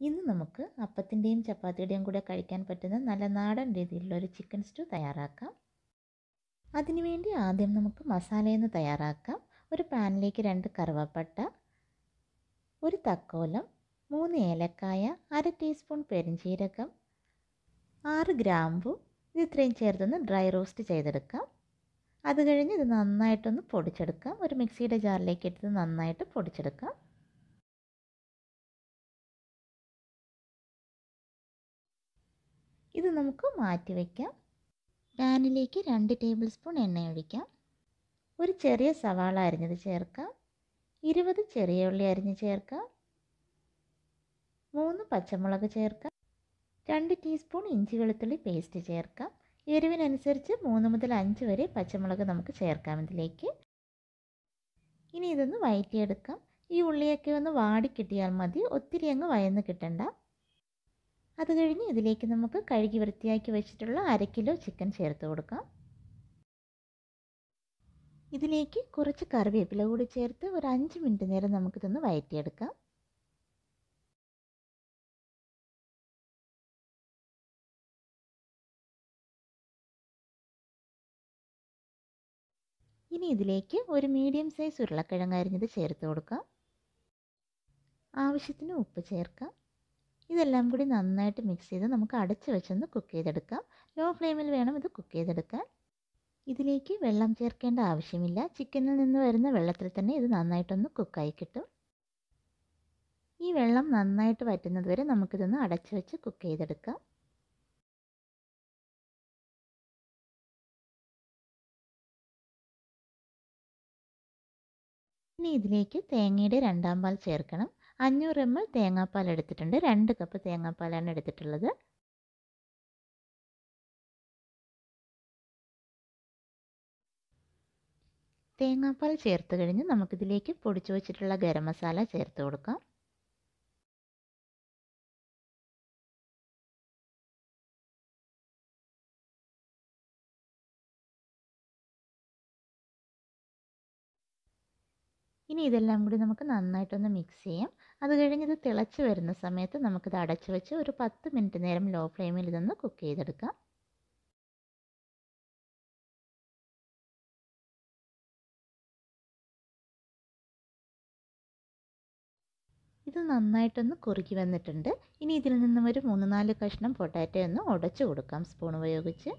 ഇന്ന് നമുക്ക് അപ്പത്തിന്റെയും ചപ്പാത്തിയുടെയും കൂടെ കഴിക്കാൻ പറ്റുന്ന നല്ല നാടൻ രീതിയിലുള്ള ഒരു ചിക്കൻ സ്റ്റൂ തയ്യാറാക്കാം അതിനുവേണ്ടി ആദ്യം നമുക്ക് മസാലയൊന്ന് തയ്യാറാക്കാം. ഒരു പാനിലേക്ക് രണ്ട് കറുവപ്പട്ട ഒരു തക്കോലം മൂന്ന് ഏലക്കായ അര ടീസ്പൂൺ പെരിഞ്ചീരകം ആറ് ഗ്രാമ്പു ഇത് ഇത്രയും ചേർത്തൊന്ന് ഡ്രൈ റോസ്റ്റ് ചെയ്തെടുക്കാം. അത് കഴിഞ്ഞ് ഇത് നന്നായിട്ടൊന്ന് പൊടിച്ചെടുക്കാം. ഒരു മിക്സിയുടെ ജാറിലേക്ക് എടുത്ത് നന്നായിട്ട് പൊടിച്ചെടുക്കാം. ഇത് നമുക്ക് മാറ്റി വയ്ക്കാം പാനിലേക്ക് രണ്ട് ടേബിൾ സ്പൂൺ എണ്ണ ഒഴിക്കാം. ഒരു ചെറിയ സവാള അരിഞ്ഞത് ചേർക്കാം. ഇരുപത് ചെറിയ ഉള്ളി അരിഞ്ഞ് ചേർക്കാം. മൂന്ന് പച്ചമുളക് ചേർക്കാം. രണ്ട് ടീസ്പൂൺ ഇഞ്ചി വെളുത്തുള്ളി പേസ്റ്റ് ചേർക്കാം. എരിവിനനുസരിച്ച് മൂന്ന് മുതൽ അഞ്ച് വരെ പച്ചമുളക് നമുക്ക് ചേർക്കാം ഇതിലേക്ക്. ഇനി ഇതൊന്ന് വയറ്റിയെടുക്കാം. ഈ ഉള്ളിയൊക്കെ ഒന്ന് വാടി കിട്ടിയാൽ മതി. ഒത്തിരി അങ്ങ് വയന്ന് കിട്ടണ്ട. അത് കഴിഞ്ഞ് ഇതിലേക്ക് നമുക്ക് കഴുകി വൃത്തിയാക്കി വെച്ചിട്ടുള്ള അര കിലോ ചിക്കൻ ചേർത്ത് കൊടുക്കാം. ഇതിലേക്ക് കുറച്ച് കറിവേപ്പില കൂടി ചേർത്ത് ഒരു അഞ്ച് മിനിറ്റ് നേരം നമുക്കിതൊന്ന് വയറ്റിയെടുക്കാം. ഇനി ഇതിലേക്ക് ഒരു മീഡിയം സൈസ് ഉരുളക്കിഴങ്ങ് അരിഞ്ഞത് ചേർത്ത് കൊടുക്കാം. ആവശ്യത്തിന് ഉപ്പ് ചേർക്കാം. ഇതെല്ലാം കൂടി നന്നായിട്ട് മിക്സ് ചെയ്ത് നമുക്ക് അടച്ച് വെച്ചൊന്ന് കുക്ക് ചെയ്തെടുക്കാം. ലോ ഫ്ലെയിമിൽ വേണം ഇത് കുക്ക് ചെയ്തെടുക്കാൻ. ഇതിലേക്ക് വെള്ളം ചേർക്കേണ്ട ആവശ്യമില്ല. ചിക്കനിൽ നിന്ന് വരുന്ന വെള്ളത്തിൽ തന്നെ ഇത് നന്നായിട്ടൊന്ന് കുക്കായി കിട്ടും. ഈ വെള്ളം നന്നായിട്ട് വറ്റുന്നത് വരെ നമുക്കിതൊന്ന് അടച്ച് വെച്ച് കുക്ക് ചെയ്തെടുക്കാം. ഇനി ഇതിലേക്ക് തേങ്ങയുടെ രണ്ടാം പാൽ ചേർക്കണം. അഞ്ഞൂറ് എം എൽ തേങ്ങാപ്പാൽ എടുത്തിട്ടുണ്ട്. രണ്ട് കപ്പ് തേങ്ങാപ്പാലാണ് എടുത്തിട്ടുള്ളത്. തേങ്ങാപ്പാൽ ചേർത്ത് കഴിഞ്ഞ് നമുക്കിതിലേക്ക് പൊടിച്ചു വച്ചിട്ടുള്ള ഗരം മസാല ചേർത്ത് കൊടുക്കാം. ഇനി ഇതെല്ലാം കൂടി നമുക്ക് നന്നായിട്ടൊന്ന് മിക്സ് ചെയ്യാം. അത് കഴിഞ്ഞ് ഇത് തിളച്ച് വരുന്ന സമയത്ത് നമുക്കിത് അടച്ചു വെച്ച് ഒരു പത്ത് മിനിറ്റ് നേരം ലോ ഫ്ലെയിമിൽ ഇതൊന്ന് കുക്ക് ചെയ്തെടുക്കാം. ഇത് നന്നായിട്ടൊന്ന് കുറുകി വന്നിട്ടുണ്ട്. ഇനി ഇതിൽ നിന്നും ഒരു മൂന്ന് നാല് കഷ്ണം പൊട്ടാറ്റോ ഒന്ന് ഉടച്ചു കൊടുക്കാം സ്പൂൺ ഉപയോഗിച്ച്.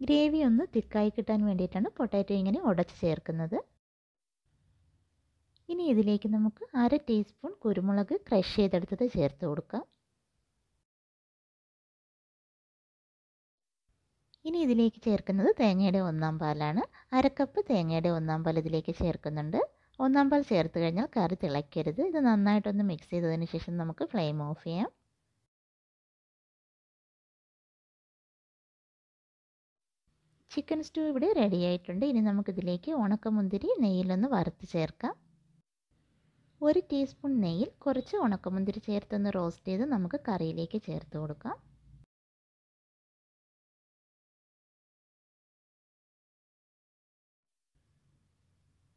ഗ്രേവി ഒന്ന് തിക്കായി കിട്ടാൻ വേണ്ടിയിട്ടാണ് പൊട്ടാറ്റോ ഇങ്ങനെ ഉടച്ച് ചേർക്കുന്നത്. ഇനി ഇതിലേക്ക് നമുക്ക് അര ടീസ്പൂൺ കുരുമുളക് ക്രഷ് ചെയ്തെടുത്തത് ചേർത്ത് കൊടുക്കാം. ഇനി ഇതിലേക്ക് ചേർക്കുന്നത് തേങ്ങയുടെ ഒന്നാം പാലാണ്. അരക്കപ്പ് തേങ്ങയുടെ ഒന്നാം പാൽ ഇതിലേക്ക് ചേർക്കുന്നുണ്ട്. ഒന്നാം പാൽ ചേർത്ത് കഴിഞ്ഞാൽ കറി തിളയ്ക്കരുത്. ഇത് നന്നായിട്ടൊന്ന് മിക്സ് ചെയ്തതിന് ശേഷം നമുക്ക് ഫ്ലെയിം ഓഫ് ചെയ്യാം. ചിക്കൻ സ്റ്റൂ ഇവിടെ റെഡി ആയിട്ടുണ്ട്. ഇനി നമുക്കിതിലേക്ക് ഉണക്കമുന്തിരി നെയ്യിലൊന്ന് വറുത്ത് ചേർക്കാം. ഒരു ടീസ്പൂൺ നെയ്യിൽ കുറച്ച് ഉണക്കമുന്തിരി ചേർത്തൊന്ന് റോസ്റ്റ് ചെയ്ത് നമുക്ക് കറിയിലേക്ക് ചേർത്ത് കൊടുക്കാം.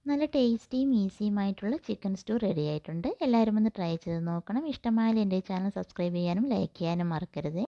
നല്ല ടേസ്റ്റിയും ഈസിയുമായിട്ടുള്ള ചിക്കൻ സ്റ്റൂ റെഡി ആയിട്ടുണ്ട്. എല്ലാവരും ഒന്ന് ട്രൈ ചെയ്ത് നോക്കണം. ഇഷ്ടമായാൽ എന്റെ ചാനൽ സബ്സ്ക്രൈബ് ചെയ്യാനും ലൈക്ക് ചെയ്യാനും മറക്കരുത്.